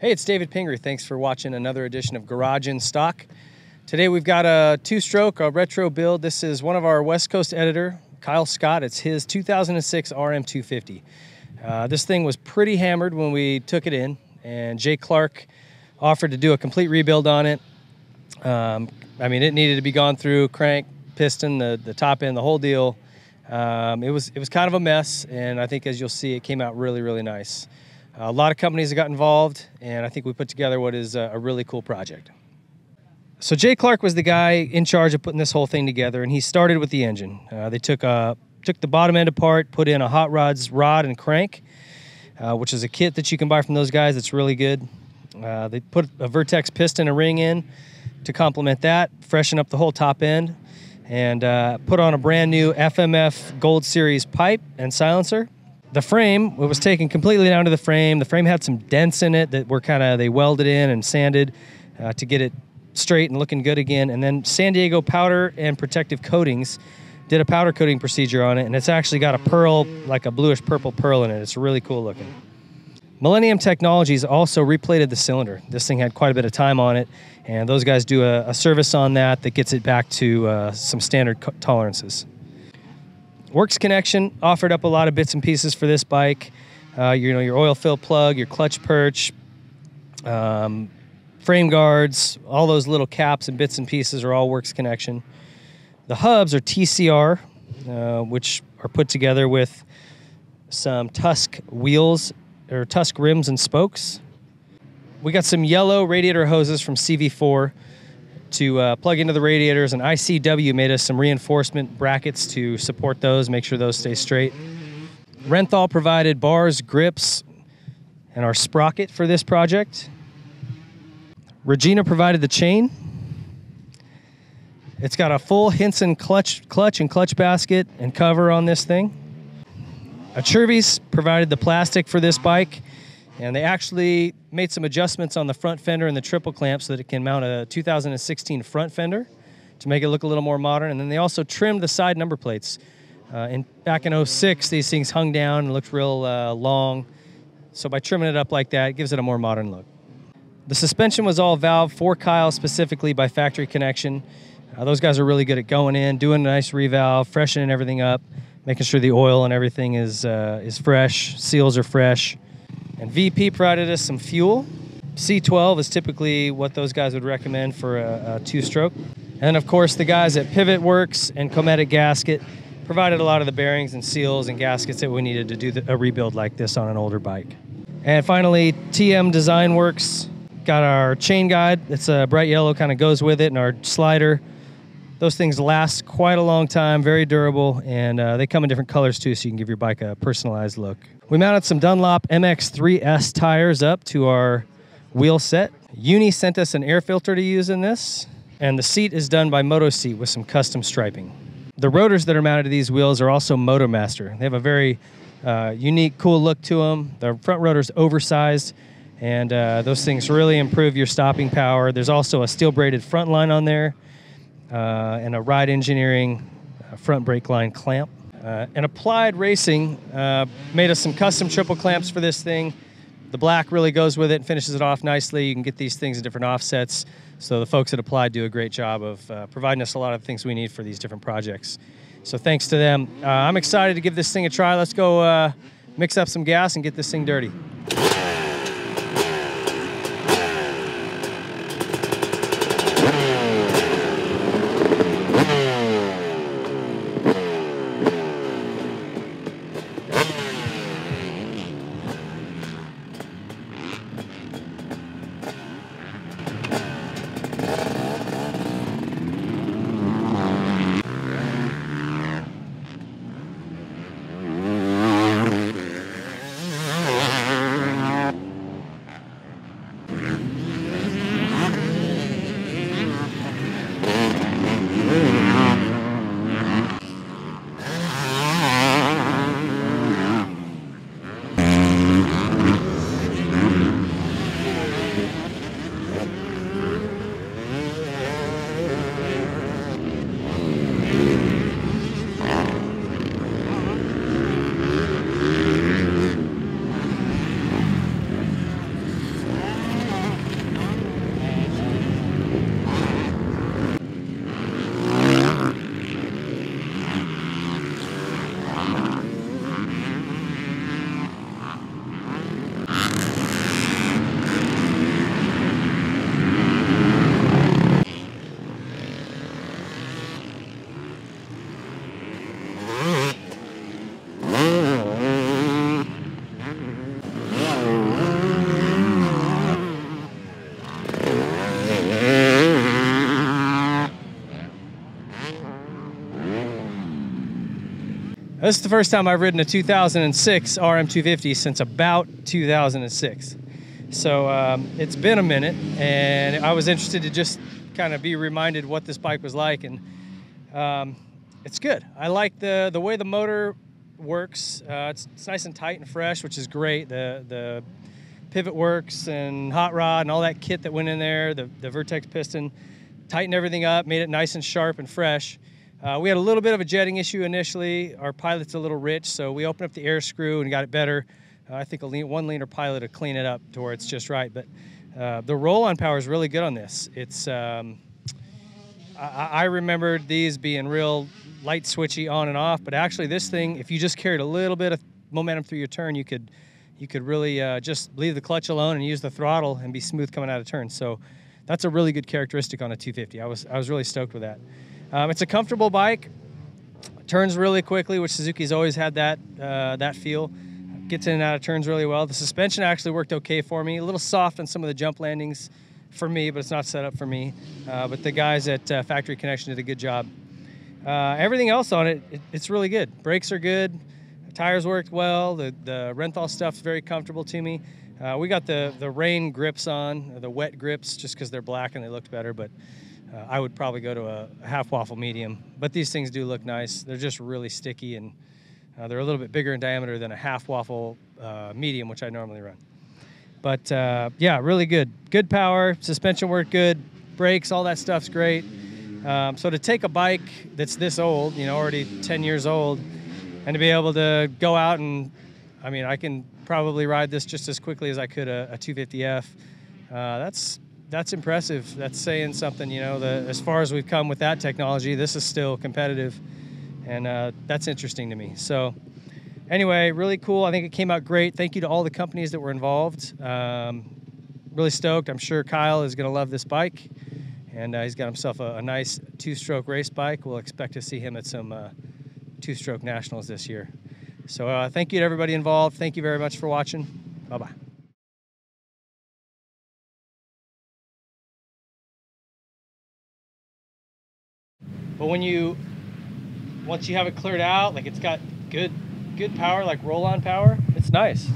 Hey, it's David Pingree. Thanks for watching another edition of Garage in Stock. Today we've got a two-stroke, a retro build. This is one of our West Coast editor, Kyle Scott. It's his 2006 RM250. Uh, this thing was pretty hammered when we took it in, and Jay Clark offered to do a complete rebuild on it. Um, I mean, it needed to be gone through, crank, piston, the, the top end, the whole deal. Um, it was it was kind of a mess, and I think as you'll see, it came out really, really nice. Uh, a lot of companies got involved, and I think we put together what is a, really cool project. So Jay Clark was the guy in charge of putting this whole thing together, and he started with the engine. Uh, they took a took the bottom end apart, put in a hot rods rod and crank, uh, which is a kit that you can buy from those guys. That's really good. Uh, they put a Vertex piston and ring in to complement that, freshen up the whole top end, and uh, put on a brand new FMF Gold Series pipe and silencer the frame it was taken completely down to the frame. The frame had some dents in it that were kind of they welded in and sanded uh, to get it straight and looking good again. And then san diego powder and protective coatings did a powder coating procedure on it and it's actually got a pearl like a bluish purple pearl in it. It's really cool looking. Millennium technologies also replated the cylinder. This thing had quite a bit of time on it and those guys do a, a service on that that gets it back to uh, some standard tolerances Works Connection offered up a lot of bits and pieces for this bike. Uh, you know, your oil fill plug, your clutch perch, um, frame guards, all those little caps and bits and pieces are all Works Connection. The hubs are TCR, uh, which are put together with some Tusk wheels or Tusk rims and spokes. We got some yellow radiator hoses from CV4 to uh, plug into the radiators, and ICW made us some reinforcement brackets to support those, make sure those stay straight. Renthal provided bars, grips, and our sprocket for this project. Regina provided the chain. It's got a full Hinson clutch, clutch and clutch basket and cover on this thing. Acerbis provided the plastic for this bike and they actually made some adjustments on the front fender and the triple clamp so that it can mount a 2016 front fender to make it look a little more modern. And then they also trimmed the side number plates. Uh, in, back in 06, these things hung down and looked real uh, long. So by trimming it up like that, it gives it a more modern look. The suspension was all valve for Kyle specifically by factory connection. Uh, those guys are really good at going in, doing a nice revalve, freshening everything up, making sure the oil and everything is, uh, is fresh, seals are fresh. And VP provided us some fuel. C12 is typically what those guys would recommend for a, a two-stroke. And of course, the guys at Pivot Works and Cometic Gasket provided a lot of the bearings and seals and gaskets that we needed to do the, a rebuild like this on an older bike. And finally, TM Design Works got our chain guide. It's a bright yellow, kind of goes with it, and our slider. Those things last quite a long time, very durable, and uh, they come in different colors too, so you can give your bike a personalized look. We mounted some Dunlop MX3S tires up to our wheel set. Uni sent us an air filter to use in this, and the seat is done by Moto Seat with some custom striping. The rotors that are mounted to these wheels are also Motomaster. They have a very uh, unique, cool look to them. The front rotor's oversized, and uh, those things really improve your stopping power. There's also a steel braided front line on there, and a Ride Engineering uh, front brake line clamp. Uh, and Applied Racing uh, made us some custom triple clamps for this thing. The black really goes with it and finishes it off nicely. You can get these things in different offsets. So the folks at Applied do a great job of uh, providing us a lot of things we need for these different projects. So thanks to them. Uh, I'm excited to give this thing a try. Let's go uh, mix up some gas and get this thing dirty. This is the first time I've ridden a 2006 RM250 since about 2006. So um, it's been a minute, and I was interested to just kind of be reminded what this bike was like, and um, it's good. I like the the way the motor works. Uh, it's, it's, nice and tight and fresh, which is great. The the pivot works and hot rod and all that kit that went in there, the, the Vertex piston, tightened everything up, made it nice and sharp and fresh. Uh, we had a little bit of a jetting issue initially. Our pilot's a little rich, so we opened up the air screw and got it better. Uh, I think a lean, one leaner pilot to clean it up to where it's just right. But uh, the roll-on power is really good on this. It's um, I, I remembered these being real light switchy on and off, but actually this thing, if you just carried a little bit of momentum through your turn, you could you could really uh, just leave the clutch alone and use the throttle and be smooth coming out of turn. So that's a really good characteristic on a 250. I was I was really stoked with that. Um, it's a comfortable bike. Turns really quickly, which Suzuki's always had that uh, that feel. Gets in and out of turns really well. The suspension actually worked okay for me. A little soft on some of the jump landings for me, but it's not set up for me. Uh, but the guys at uh, Factory Connection did a good job. Uh, everything else on it, it, it's really good. Brakes are good. tires worked well. The the Renthal stuff's very comfortable to me. Uh, we got the the rain grips on, the wet grips, just because they're black and they looked better. But uh, I would probably go to a, half waffle medium. But these things do look nice. They're just really sticky and uh, they're a little bit bigger in diameter than a half waffle uh, medium, which I normally run. But uh, yeah, really good. Good power, suspension worked good, brakes, all that stuff's great. Um, so to take a bike that's this old, you know, already 10 years old, and to be able to go out and, I mean, I can probably ride this just as quickly as I could a, a 250F. Uh, that's that's impressive. That's saying something, you know. The, as far as we've come with that technology, this is still competitive, and uh, that's interesting to me. So, anyway, really cool. I think it came out great. Thank you to all the companies that were involved. Um, really stoked. I'm sure Kyle is going to love this bike, and uh, he's got himself a, a, nice two-stroke race bike. We'll expect to see him at some uh, two-stroke nationals this year. So, uh, thank you to everybody involved. Thank you very much for watching. Bye bye. But when you, once you have it cleared out, like it's got good, good power, like roll-on power, it's nice.